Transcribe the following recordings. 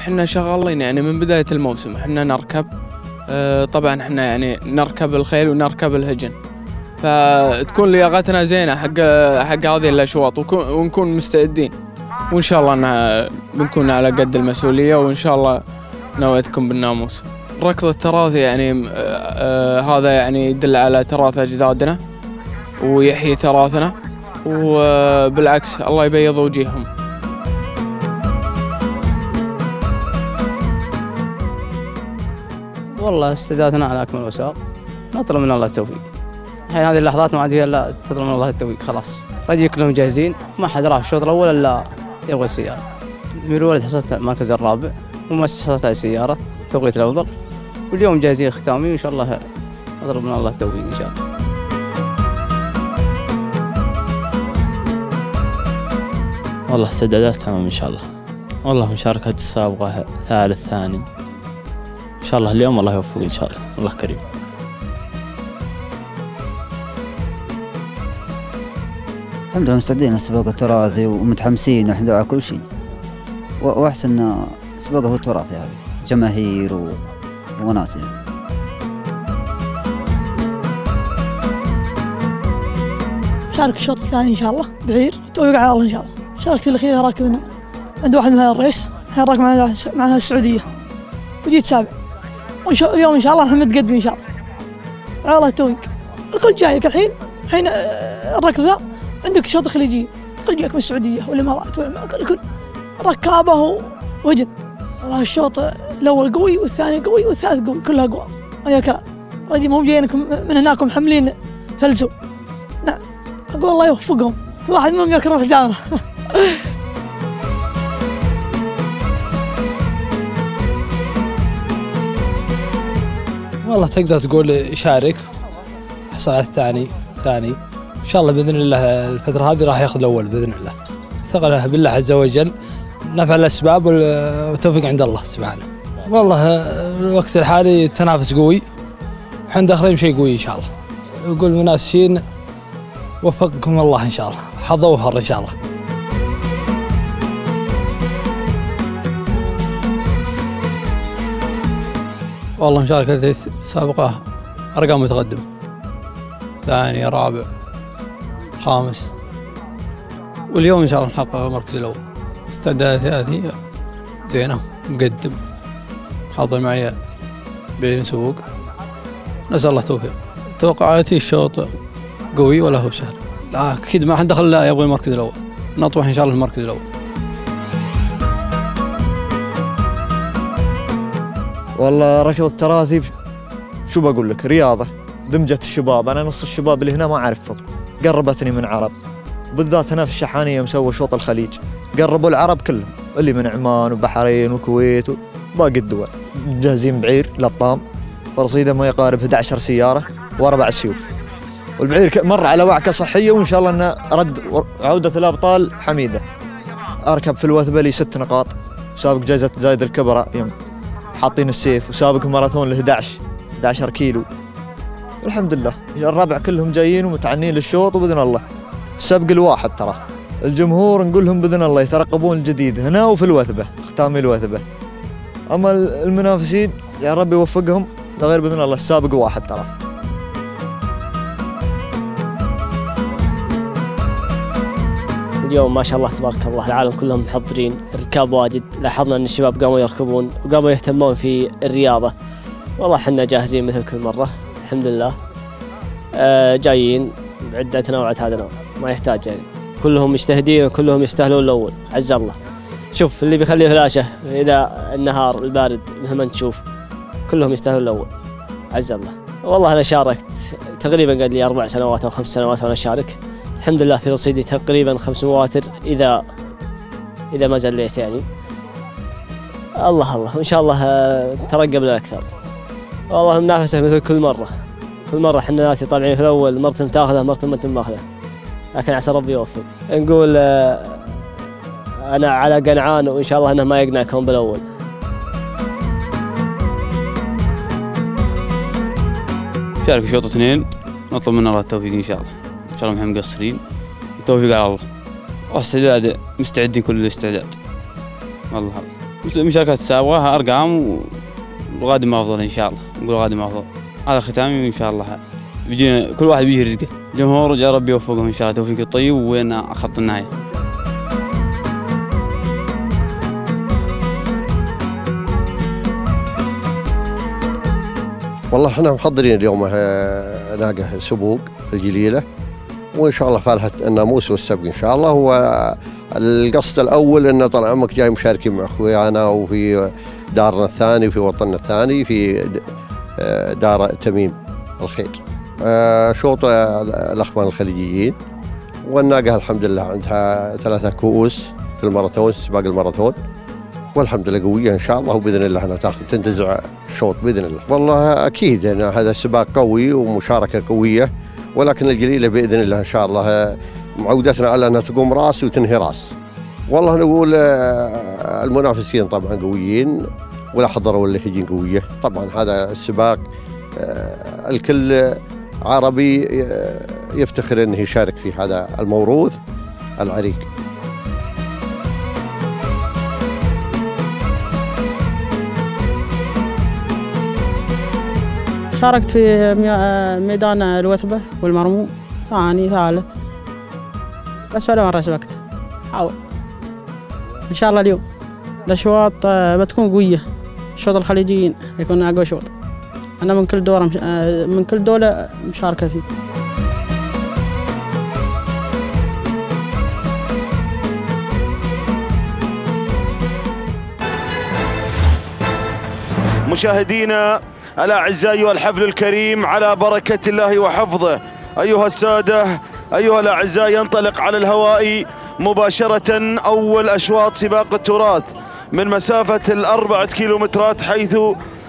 إحنا شغالين يعني من بداية الموسم إحنا نركب. آه، طبعا إحنا يعني نركب الخيل ونركب الهجن. فتكون لياقتنا زينة حق حق هذه الأشواط ونكون مستعدين. وإن شاء الله انها بنكون على قد المسؤولية وإن شاء الله نويتكم بالناموس. ركض التراث يعني آه، آه، هذا يعني يدل على تراث أجدادنا ويحيي تراثنا وبالعكس الله يبيض وجيههم. والله استعدادنا على أكمل وساق نطلب من الله التوفيق. الحين هذه اللحظات ما عاد فيها إلا تطلب من الله التوفيق خلاص. رجل كلهم جاهزين. ما حد راح الشوط الأول إلا يبغى السيارة. من الولد حصلت المركز الرابع ومؤسسة حصلت على السيارة توقيت الأفضل. واليوم جاهزين ختامي وإن شاء الله أطلب من الله التوفيق إن شاء الله. والله استعدادات تمام إن شاء الله. والله مشاركة السابقة ثالث ثاني. شاء الله اليوم الله يوفق إن شاء الله. الله كريم. الحمد لله مستعدين للسباق التراثي ومتحمسين والحمد لله على كل شيء. وأحسن سباق هو التراثي هذا جماهير و... وناس يعني. شارك الشوط الثاني إن شاء الله بعير توفيق على الله إن شاء الله. شاركت في الأخير راكب عند واحد من هذا الريس راكب مع مع السعودية. وجيت سابع. اليوم إن شاء الله إحنا متقدمين إن شاء الله. الله التوفيق الكل جايك الحين. الحين آه، الركض ذا. عندك شوط خليجيه الكل جايك من السعودية والإمارات الكل. ركابة و- وجن. والله الشوط الأول قوي والثاني قوي والثالث قوي كلها قوى هيا كلام. رجل مو جايينكم من هناك محملين فلسوا أقول الله يوفقهم. في واحد منهم يكره حزامه والله تقدر تقول يشارك. حصل على الثاني ثاني. إن شاء الله بإذن الله الفترة هذه راح ياخذ الأول بإذن الله. ثقله بالله عز وجل. نفع الأسباب وال- والتوفيق عند الله سبحانه. والله الوقت الحالي التنافس قوي. إحنا داخلين بشيء قوي إن شاء الله. يقول المنافسين وفقكم الله إن شاء الله. حظ اوفر إن شاء الله. والله مشاركتي سابقة أرقام متقدمة. ثاني رابع خامس. واليوم إن شاء الله نحقق المركز الأول. استعداداتي زينة مقدم. حاضر معي بعين سوق. نسأل الله التوفيق. توقعاتي الشوط قوي ولا هو بسهل. لا أكيد ما حد دخل لا يبغى المركز الأول. نطمح إن شاء الله المركز الأول. والله ركض التراثي شو بقول لك؟ رياضة دمجت الشباب. أنا نص الشباب اللي هنا ما أعرفهم. قربتني من عرب. بالذات هنا في الشحانية مسوى شوط الخليج. قربوا العرب كلهم اللي من عمان وبحرين وكويت وباقي الدول. جاهزين بعير لطام. فرصيده ما يقارب 11 سيارة وأربع سيوف. والبعير مر على وعكة صحية وإن شاء الله أنه رد عودة الأبطال حميدة. أركب في الوثبة لي ست نقاط. سابق جائزة زايد الكبرى يوم حاطين السيف وسابق ماراثون ل 11 11 كيلو. والحمد لله الربع كلهم جايين ومتعنين للشوط وبإذن الله. السبق الواحد ترى. الجمهور نقول لهم بإذن الله يترقبون الجديد هنا وفي الوثبة ختام الوثبة. أما المنافسين يا رب يوفقهم لا غير بإذن الله السابق واحد ترى. اليوم ما شاء الله تبارك الله العالم كلهم محضرين الركاب واجد لاحظنا إن الشباب قاموا يركبون وقاموا يهتمون في الرياضة. والله إحنا جاهزين مثل كل مرة الحمد لله. آه جايين بعدتنا وعتادنا ما يحتاج يعني. كلهم مجتهدين وكلهم يستاهلون الأول عز الله. شوف اللي بيخليه فلاشة إذا النهار البارد مثل ما نشوف كلهم يستاهلون الأول عز الله. والله أنا شاركت تقريبا قد لي أربع سنوات أو خمس سنوات وأنا اشارك الحمد لله في رصيدي تقريبا خمس مواتر إذا إذا ما زليت يعني. الله الله وان شاء الله آه، نترقب للاكثر والله المنافسه مثل كل مرة. كل مرة إحنا ناسي طالعين في الأول مرة تاخذه مرة ما ماخذه. لكن عسى ربي يوفق. نقول آه، أنا على قنعان وإن شاء الله إنه ما يقنعكم بالأول. شارك شوط اثنين نطلب من الله التوفيق إن شاء الله. الله ما مقصرين. التوفيق على الله. واستعداد مستعدين كل الاستعداد. والله. مشاركات السابقة أرقام وغادم أفضل إن شاء الله. نقول غادم أفضل. هذا ختامي وإن شاء الله. بيجينا كل واحد بيجي رزقه. الجمهور يا رب يوفقهم إن شاء الله. توفيق الطيب وين خط النهاية. والله إحنا محضرين اليوم آه، ناقة سبوق الجليلة. وإن شاء الله فالحه الناموس والسبق إن شاء الله هو القصد الأول ان طال عمرك جاي مشاركين مع أخويانا وفي دارنا الثاني وفي وطننا الثاني في آه، دار تميم الخير. آه، شوط الأخوان الخليجيين. والناقة الحمد لله عندها ثلاثة كؤوس في الماراثون سباق الماراثون. والحمد لله قوية إن شاء الله وبإذن الله إنها تاخذ تنتزع الشوط بإذن الله. والله أكيد إن هذا سباق قوي ومشاركة قوية. ولكن الجليله بإذن الله إن شاء الله معودتنا على أنها تقوم راس وتنهي راس. والله نقول آه، المنافسين طبعا قويين ولا هجين قوية. طبعا هذا السباق آه، الكل عربي آه، يفتخر انه يشارك في هذا الموروث العريق. شاركت في مي- ميدان الوثبة والمرمو. ثاني ثالث. بس ولا مرة سبقت حاول. إن شاء الله اليوم. الأشواط آه، بتكون قوية. الشوط الخليجيين يكون أقوى شوط. أنا من كل دورة. آه، من كل دولة مشاركة فيه. مشاهدينا الأعزاء أيها الحفل الكريم على بركة الله وحفظه. أيها السادة أيها الأعزاء ينطلق على الهواء مباشرة أول أشواط سباق التراث. من مسافة الأربعة كيلومترات حيث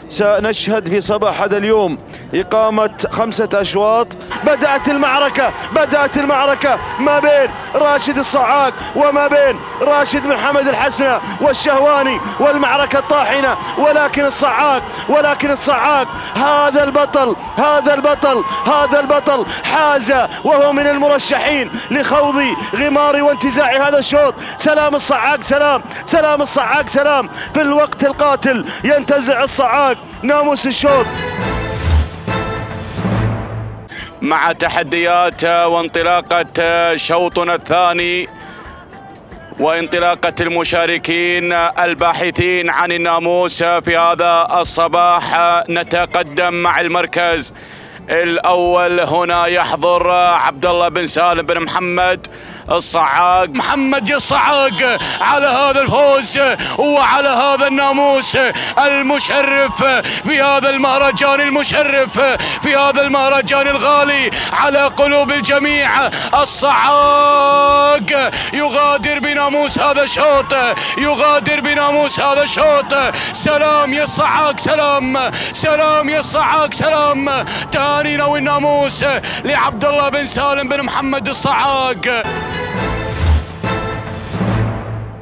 سنشهد في صباح هذا اليوم. إقامة خمسة أشواط. بدأت المعركة بدأت المعركة. ما بين راشد الصعاق وما بين راشد بن حمد الحسنة والشهواني والمعركة الطاحنة. ولكن الصعاق ولكن الصعاق. هذا البطل هذا البطل هذا البطل حاز وهو من المرشحين لخوض غمار وانتزاع هذا الشوط. سلام الصعاق سلام سلام الصعاق سلام في الوقت القاتل. ينتزع الصعاق ناموس الشوط. مع تحديات وانطلاقة شوطنا الثاني وانطلاقة المشاركين الباحثين عن الناموس في هذا الصباح نتقدم مع المركز الأول. هنا يحضر عبد الله بن سالم بن محمد. الصعاق محمد الصعاق على هذا الفوز وعلى هذا الناموس المشرف في هذا المهرجان المشرف في هذا المهرجان الغالي على قلوب الجميع. الصعاق يغادر بناموس هذا الشوط يغادر بناموس هذا الشوط. سلام يا الصعاق سلام سلام يا الصعاق سلام. تهانينا والناموس لعبد الله بن سالم بن محمد الصعاق.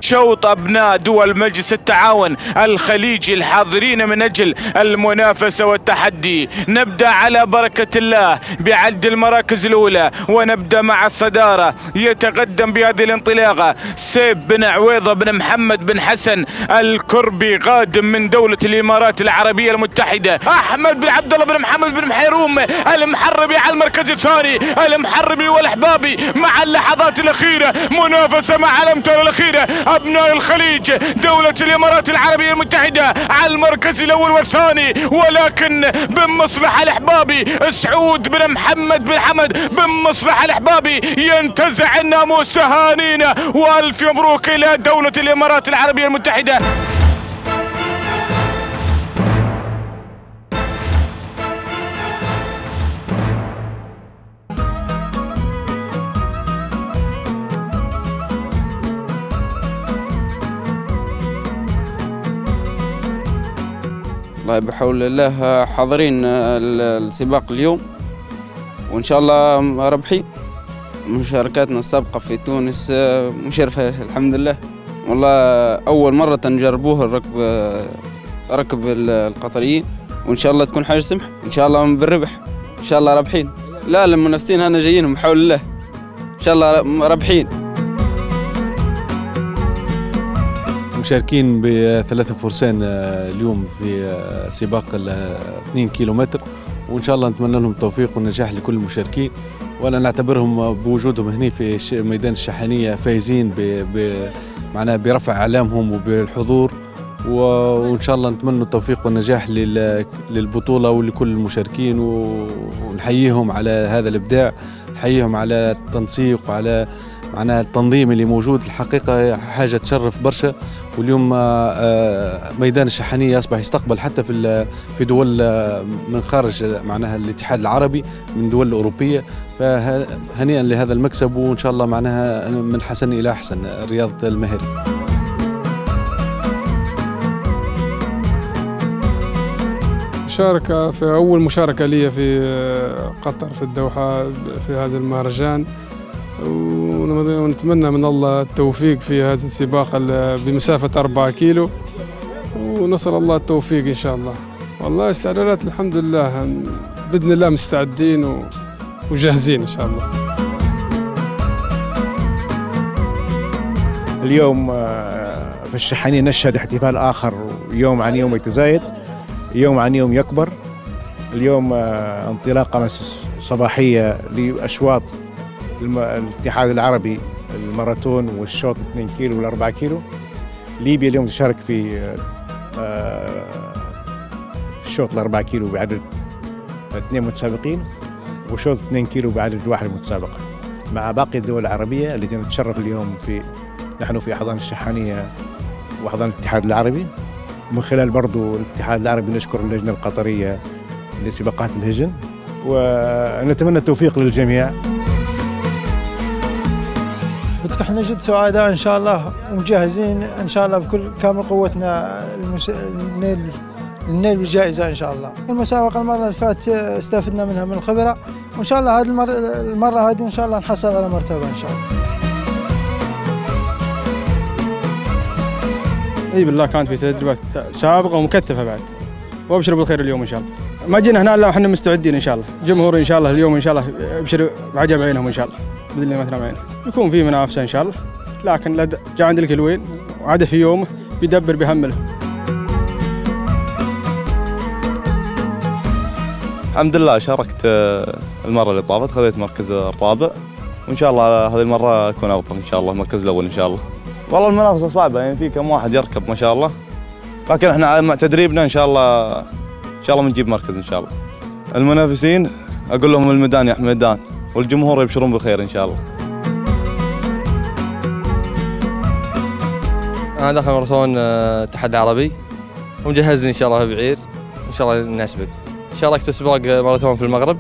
شوط أبناء دول مجلس التعاون الخليجي الحاضرين من أجل المنافسة والتحدي. نبدأ على بركة الله بعد المراكز الأولى ونبدأ مع الصدارة. يتقدم بهذه الانطلاقة سيف بن عويضة بن محمد بن حسن الكربي قادم من دولة الإمارات العربية المتحدة. أحمد بن عبد الله بن محمد بن محيروم المحربي على المركز الثاني المحربي والأحبابي مع اللحظات الأخيرة منافسة مع الأمتار الأخيرة. أبناء الخليج دولة الإمارات العربية المتحدة على المركز الأول والثاني. ولكن بن مصلح الأحبابي سعود بن محمد بن حمد بن مصلح الأحبابي ينتزع الناموس تهانينا وألف مبروك إلى دولة الإمارات العربية المتحدة. والله بحول الله حاضرين ال- السباق اليوم. وإن شاء الله ربحين مشاركاتنا السابقة في تونس آه، مشرفة الحمد لله. والله أول مرة نجربوه الركب آه، ركب ال- القطريين. وإن شاء الله تكون حاجة سمحة. إن شاء الله بالربح. إن شاء الله رابحين. لا المنافسين هنا جايين بحول الله. إن شاء الله رابحين. مشاركين بثلاثة فرسان آه، اليوم في آه، سباق ال 2 كيلومتر. وإن شاء الله نتمنى لهم التوفيق والنجاح لكل المشاركين. وأنا نعتبرهم بوجودهم هنا في ميدان الشحانية فايزين معناها برفع أعلامهم وبالحضور. وإن شاء الله نتمنى التوفيق والنجاح لل- للبطولة ولكل المشاركين. ونحييهم على هذا الإبداع نحييهم على التنسيق وعلى معناها التنظيم اللي موجود الحقيقة حاجة تشرف برشا. واليوم آه، آه، ميدان الشحانية أصبح يستقبل حتى في في دول آه، من خارج معناها الاتحاد العربي من دول أوروبية فهنيئا لهذا المكسب وإن شاء الله معناها من حسن إلى أحسن. رياضة المهري. مشاركة في أول مشاركة لي في قطر في الدوحة في هذا المهرجان. ونتمنى من الله التوفيق في هذا السباق ال- بمسافة أربعة كيلو. ونسأل الله التوفيق إن شاء الله. والله استعدادات الحمد لله بإذن الله مستعدين وجاهزين إن شاء الله. اليوم آه، في الشحانية نشهد احتفال آخر يوم عن يوم يتزايد يوم عن يوم يكبر. اليوم آه، انطلاقة صباحية لأشواط الاتحاد العربي الماراثون والشوط 2 كيلو والأربعة كيلو. ليبيا اليوم تشارك في آه، في الشوط الأربعة كيلو بعدد اثنين متسابقين وشوط 2 كيلو بعدد واحد متسابق. مع باقي الدول العربية التي نتشرف اليوم في نحن في أحضان الشحانية وأحضان الاتحاد العربي. من خلال برضو الاتحاد العربي نشكر اللجنة القطرية لسباقات الهجن ونتمنى التوفيق للجميع. إحنا جد سعداء ان شاء الله ومجهزين ان شاء الله بكل كامل قوتنا المس... النيل النيل بالجائزه ان شاء الله. المسابقه المره اللي فاتت استفدنا منها من الخبره وان شاء الله هذه المره المره هذه ان شاء الله نحصل على مرتبه ان شاء الله. اي بالله كانت في تدريبات سابقه ومكثفه بعد وابشروا بالخير اليوم ان شاء الله ما جينا هنا الا إحنا مستعدين ان شاء الله جمهور ان شاء الله اليوم ان شاء الله ابشروا بعجب عينهم ان شاء الله بإذن الله عينهم يكون في منافسة إن شاء الله. لكن لا د- جاء عند الكلوين وعاد في يومه بيدبر بهمله. الحمد لله شاركت آه، المرة اللي طافت خذيت مركز الرابع. وإن شاء الله هذه المرة أكون أفضل إن شاء الله المركز الأول إن شاء الله. والله المنافسة صعبة يعني في كم واحد يركب ما شاء الله. لكن إحنا مع تدريبنا إن شاء الله إن شاء الله بنجيب مركز إن شاء الله. المنافسين أقول لهم الميدان يا ميدان. والجمهور يبشرون بالخير إن شاء الله. أنا داخل ماراثون آه، الاتحاد العربي ومجهز إن شاء الله بعير. إن شاء الله نسبق إن شاء الله أكتب سباق ماراثون في المغرب.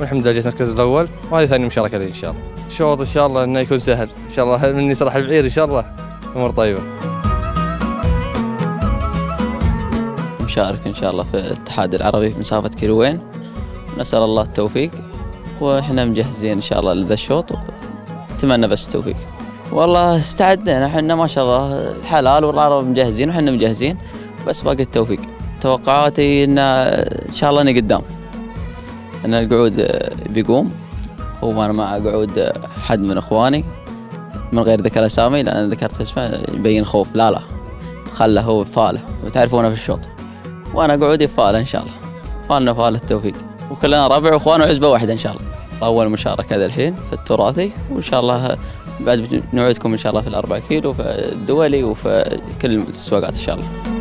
والحمد لله جيت المركز الأول. وهذه ثاني مشاركة لي إن شاء الله. الشوط إن شاء الله إنه يكون سهل. إن شاء الله مني صراحة البعير إن شاء الله. أمور طيبة. مشارك إن شاء الله في الاتحاد العربي في مسافة كيلوين. نسأل الله التوفيق. وإحنا مجهزين إن شاء الله لذا الشوط نتمنى بس التوفيق. والله استعدنا إحنا ما شاء الله الحلال والعرب مجهزين وحنا مجهزين بس باقي التوفيق. توقعاتي إن إن شاء الله إني قدام. إن القعود بيقوم وأنا مع قعود حد من إخواني من غير ذكر أسامي لأن ذكرت اسمه يبين خوف. لا لا خله هو فاله وتعرفونه في الشوط. وأنا قعودي فاله إن شاء الله. فالنا فاله التوفيق. وكلنا ربع واخوان وعزبه واحدة إن شاء الله. أول مشاركة ذا الحين في التراثي وإن شاء الله بعد نوعدكم إن شاء الله في الأربع كيلو في الدولي وفي كل السواقات إن شاء الله.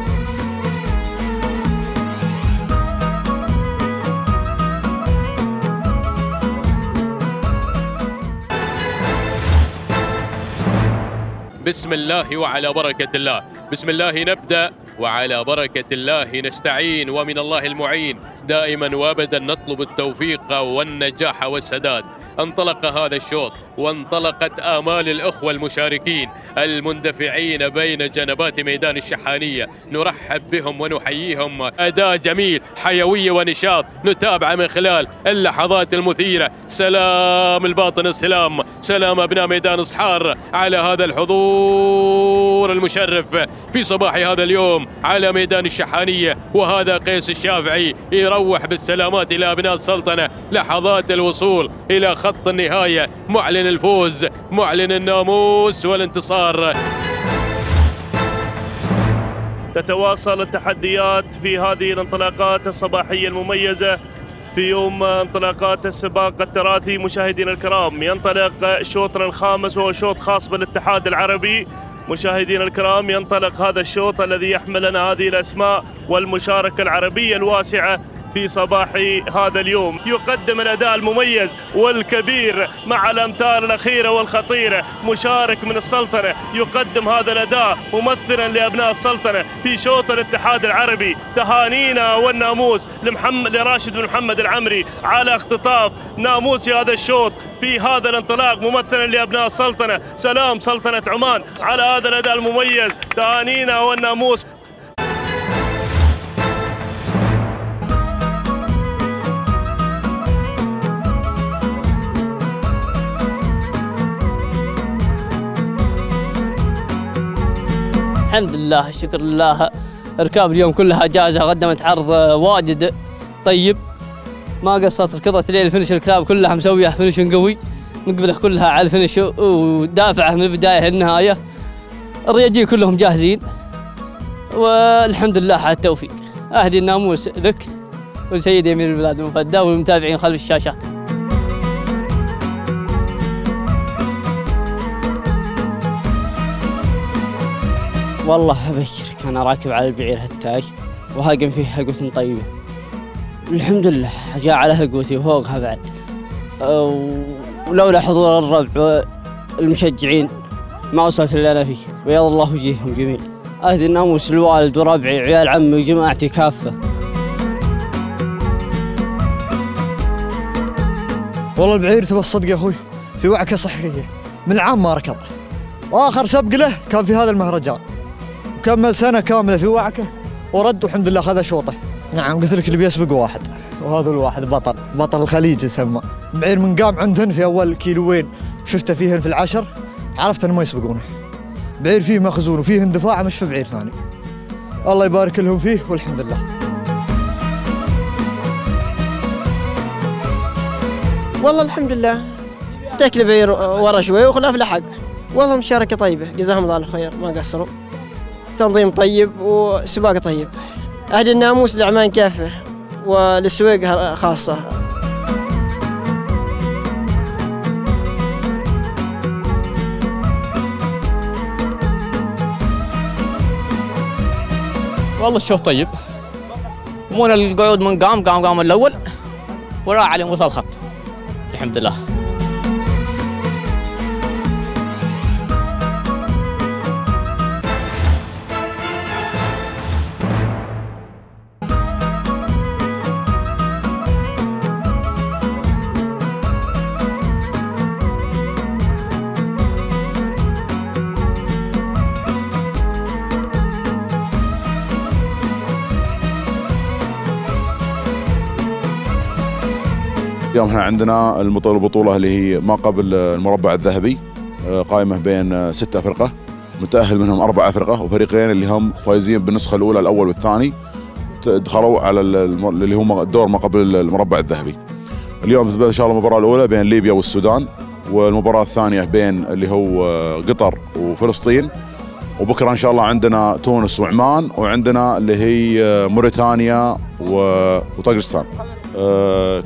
بسم الله وعلى بركة الله. بسم الله نبدأ وعلى بركة الله نستعين ومن الله المعين. دائما وابدا نطلب التوفيق والنجاح والسداد. انطلق هذا الشوط. وانطلقت آمال الأخوة المشاركين المندفعين بين جنبات ميدان الشحانية. نرحب بهم ونحييهم. أداء جميل حيوية ونشاط نتابع من خلال اللحظات المثيرة. سلام الباطن السلام. سلام أبناء ميدان إصحار على هذا الحضور المشرف في صباح هذا اليوم على ميدان الشحانية. وهذا قيس الشافعي يروح بالسلامات إلى أبناء السلطنة. لحظات الوصول إلى خط النهاية. معلن الفوز معلن الناموس والانتصار. تتواصل التحديات في هذه الانطلاقات الصباحية المميزة. في يوم انطلاقات السباق التراثي مشاهدينا الكرام ينطلق شوطنا الخامس وهو شوط خاص بالاتحاد العربي. مشاهدينا الكرام ينطلق هذا الشوط الذي يحمل لنا هذه الأسماء والمشاركة العربية الواسعة في صباح هذا اليوم. يقدم الأداء المميز والكبير مع الامتار الأخيرة والخطيره مشارك من السلطنة. يقدم هذا الأداء ممثلا لأبناء السلطنة في شوط الاتحاد العربي. تهانينا والناموس لمحمد لراشد بن محمد العمري على اختطاف. ناموس هذا الشوط في هذا الانطلاق ممثلا لأبناء السلطنة. سلام سلطنة عمان على هذا الأداء المميز. تهانينا والناموس الحمد لله الشكر لله. ركاب اليوم كلها جاهزة قدمت عرض واجد. طيب ما قصرت ركضت لي ال finish الكتاب كلها مسوية finish قوي. مقبله كلها على ال finish ودافعة من البداية للنهاية. الرياجيل كلهم جاهزين. والحمد لله على التوفيق. أهدي الناموس لك ولسيدي أمير البلاد المفدى والمتابعين خلف الشاشات. والله أبشرك أنا راكب على البعير هتاج وهاقم فيه هقوة طيبة. الحمد لله جاء على هقوتي وفوقها بعد. أو- ولولا حضور الربع والمشجعين ما وصلت اللي أنا فيه. بياض الله وجيههم جميل. أهدي الناموس الوالد وربعي عيال عمي وجماعتي كافة. والله البعير تبى الصدق يا أخوي؟ في وعكة صحية. من عام ما ركض. وآخر سبق له كان في هذا المهرجان. وكمل سنة كاملة في وعكة. ورد والحمد لله خذ شوطة. نعم. قلت لك اللي بيسبق واحد. وهذا الواحد بطل. بطل الخليج يسمى. بعير من قام عندهن في أول كيلوين شفته فيهن في العشر عرفت إنه ما يسبقونه. بعير فيه مخزون وفيه اندفاع مش في بعير ثاني. الله يبارك لهم فيه والحمد لله. والله الحمد لله. تاكل بعير ورا شوي وخلاف لحق. والله مشاركة طيبة. جزاهم الله الخير. ما قصروا. تنظيم طيب وسباق طيب. أهل الناموس لعمان كافة وللسويق خاصة. والله الشوط طيب. مون القعود من قام قام قام الأول. وراح عليهم وصل الخط الحمد لله. اليوم إحنا عندنا البطولة اللي هي ما قبل المربع الذهبي آه، قائمة بين ستة فرقة متأهل منهم أربعة فرقة وفريقين اللي هم فايزين بالنسخة الأولى الأول والثاني دخلوا على اللي هم الدور ما قبل المربع الذهبي. اليوم إن شاء الله المباراة الأولى بين ليبيا والسودان والمباراة الثانية بين اللي هو آه، قطر وفلسطين. وبكرة إن شاء الله عندنا تونس وعمان وعندنا اللي هي آه، موريتانيا وطاجستان.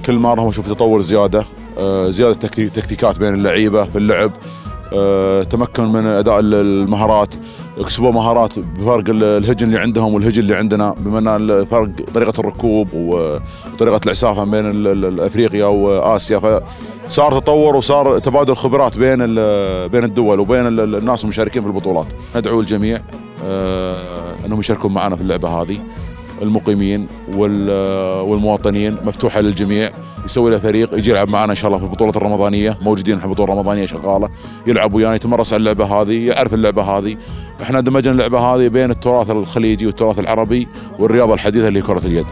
كل مرة هم شوف تطور زيادة آه، تكتي- تكتيكات بين اللعيبة في اللعب آه، تمكن من أداء ال- المهارات اكسبوا مهارات بفرق ال- الهجن اللي عندهم والهجن اللي عندنا بما إن الفرق طريقة الركوب وطريقة العسافة بين أفريقيا وآسيا. فصار تطور وصار تبادل خبرات بين بين الدول وبين ال- ال- الناس المشاركين في البطولات. ندعو الجميع آه، أنهم يشاركون معنا في اللعبة هذه. المقيمين وال- والمواطنين مفتوحة للجميع. يسوي له فريق يجي يلعب معنا إن شاء الله في البطولات الرمضانية. موجودين إحنا البطولة الرمضانية شغالة. يلعب ويانا يتمرس على اللعبة هذه. يعرف اللعبة هذه. إحنا دمجنا اللعبة هذه بين التراث الخليجي والتراث العربي والرياضة الحديثة اللي هي كرة اليد.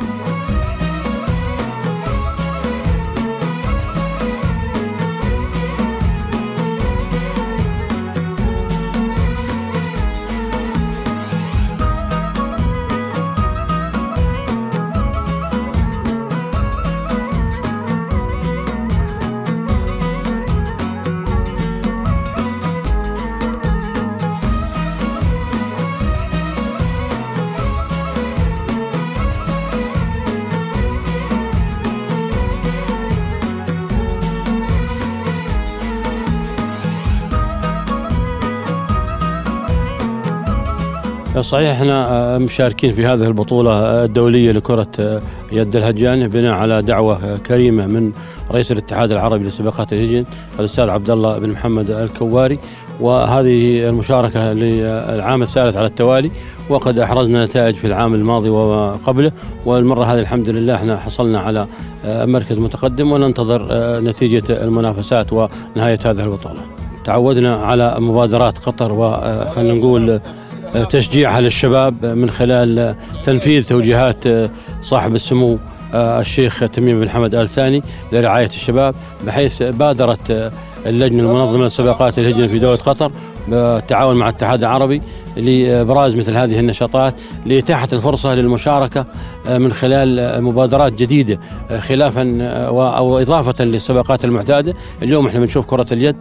صحيح إحنا آه، مشاركين في هذه البطولة آه، الدولية لكرة آه، يد الهجان بناء على دعوة كريمة من رئيس الاتحاد العربي لسباقات الهجن الأستاذ عبد الله بن محمد الكواري. وهذه المشاركة للعام الثالث على التوالي وقد أحرزنا نتائج في العام الماضي وقبله. والمرة هذه الحمد لله إحنا حصلنا على مركز متقدم وننتظر نتيجة المنافسات ونهاية هذه البطولة. تعودنا على مبادرات قطر وخلينا نقول تشجيعها للشباب من خلال تنفيذ توجيهات صاحب السمو آه، الشيخ تميم بن حمد آل ثاني لرعاية الشباب بحيث بادرت اللجنة المنظمة لسباقات الهجن في دولة قطر بالتعاون مع الاتحاد العربي لابراز مثل هذه النشاطات لإتاحة الفرصة للمشاركة آه، من خلال مبادرات جديدة آه، خلافا آه، أو إضافة للسباقات المعتادة. اليوم إحنا بنشوف كرة اليد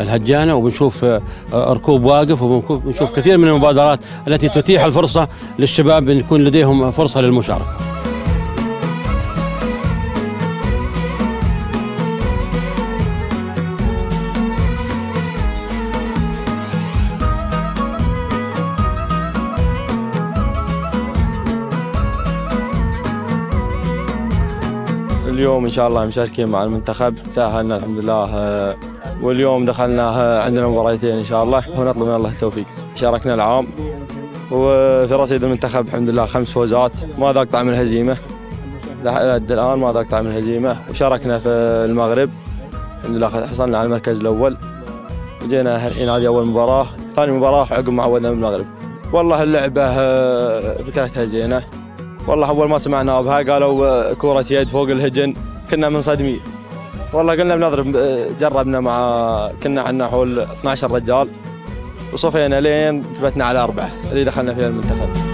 الهجانة وبنشوف ركوب واقف وبنشوف كثير من المبادرات التي تتيح الفرصة للشباب إن يكون لديهم فرصة للمشاركة. اليوم إن شاء الله مشاركين مع المنتخب تأهلنا الحمد لله آه، واليوم دخلنا آه، عندنا مباراتين إن شاء الله ونطلب من الله التوفيق. شاركنا العام وفي رصيد المنتخب الحمد لله خمس فوزات ما ذاق طعم الهزيمة. لحد الآن ما ذاق طعم الهزيمة. وشاركنا في المغرب الحمد لله حصلنا على المركز الأول وجينا الحين هذه أول مباراة. ثاني مباراة عقب ما عودنا من المغرب. والله اللعبة آه، فكرتها زينة. والله أول ما سمعنا بها قالوا آه، كرة يد فوق الهجن. كنا منصدمين. والله قلنا بنضرب آه، جربنا مع كنا عندنا حول 12 رجال وصفينا لين ثبتنا على أربعة اللي دخلنا فيها المنتخب.